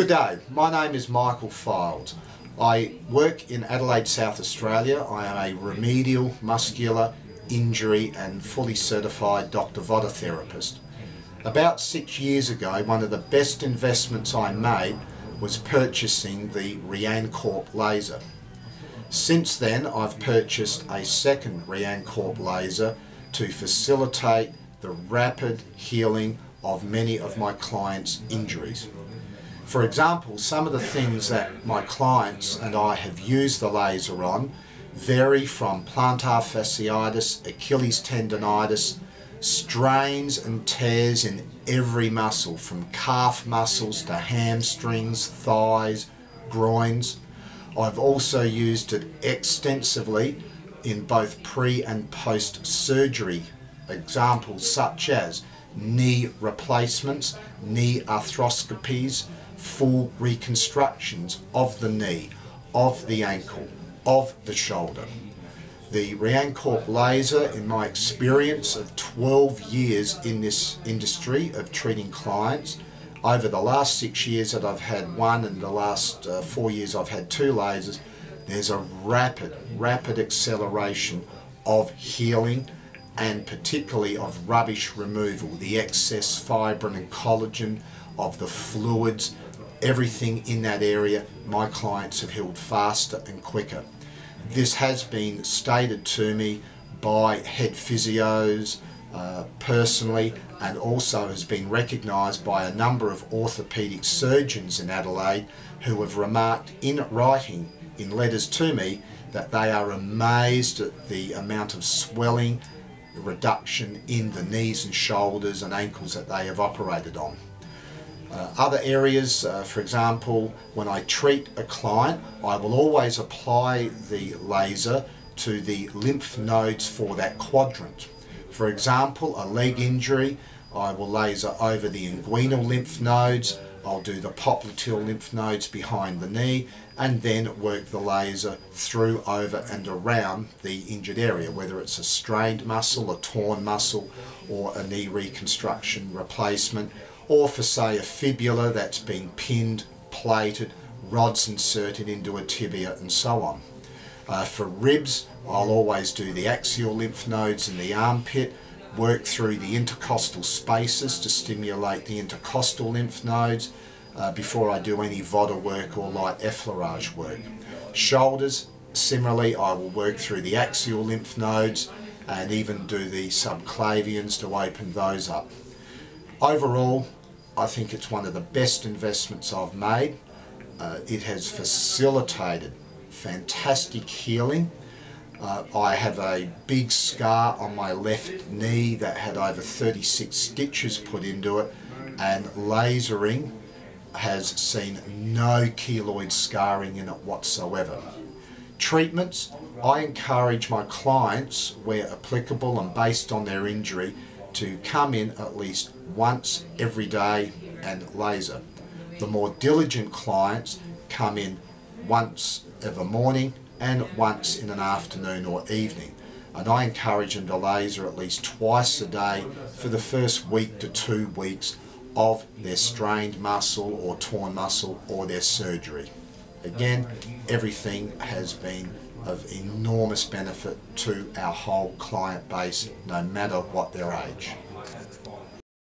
Good day, my name is Michael Fildes. I work in Adelaide, South Australia. I am a remedial, muscular, injury and fully certified Dr. Vodder therapist. About six years ago, one of the best investments I made was purchasing the RianCorp laser. Since then, I've purchased a second RianCorp laser to facilitate the rapid healing of many of my clients' injuries. For example, some of the things that my clients and I have used the laser on vary from plantar fasciitis, Achilles tendonitis, strains and tears in every muscle from calf muscles to hamstrings, thighs, groins. I've also used it extensively in both pre and post surgery examples such as knee replacements, knee arthroscopies, full reconstructions of the knee, of the ankle, of the shoulder. The RianCorp laser, in my experience of 12 years in this industry of treating clients, over the last six years that I've had one and the last uh, four years I've had two lasers, there's a rapid, rapid acceleration of healing and particularly of rubbish removal, the excess fibrin and collagen, of the fluids, everything in that area, my clients have healed faster and quicker. This has been stated to me by head physios uh, personally and also has been recognised by a number of orthopaedic surgeons in Adelaide who have remarked in writing in letters to me that they are amazed at the amount of swelling reduction in the knees and shoulders and ankles that they have operated on. Uh, other areas, uh, for example, when I treat a client, I will always apply the laser to the lymph nodes for that quadrant. For example, a leg injury, I will laser over the inguinal lymph nodes, I'll do the popliteal lymph nodes behind the knee and then work the laser through, over and around the injured area, whether it's a strained muscle, a torn muscle or a knee reconstruction replacement or for say a fibula that's been pinned, plated, rods inserted into a tibia and so on. Uh, for ribs, I'll always do the axial lymph nodes in the armpit, work through the intercostal spaces to stimulate the intercostal lymph nodes uh, before I do any Vodder work or light effleurage work. Shoulders, similarly, I will work through the axial lymph nodes and even do the subclavians to open those up. Overall, I think it's one of the best investments I've made. Uh, it has facilitated fantastic healing. Uh, I have a big scar on my left knee that had over 36 stitches put into it and lasering has seen no keloid scarring in it whatsoever. Treatments, I encourage my clients where applicable and based on their injury to come in at least once every day and laser. The more diligent clients come in once a morning and once in an afternoon or evening. And I encourage them to laser at least twice a day for the first week to two weeks of their strained muscle or torn muscle or their surgery. Again, everything has been of enormous benefit to our whole client base, no matter what their age.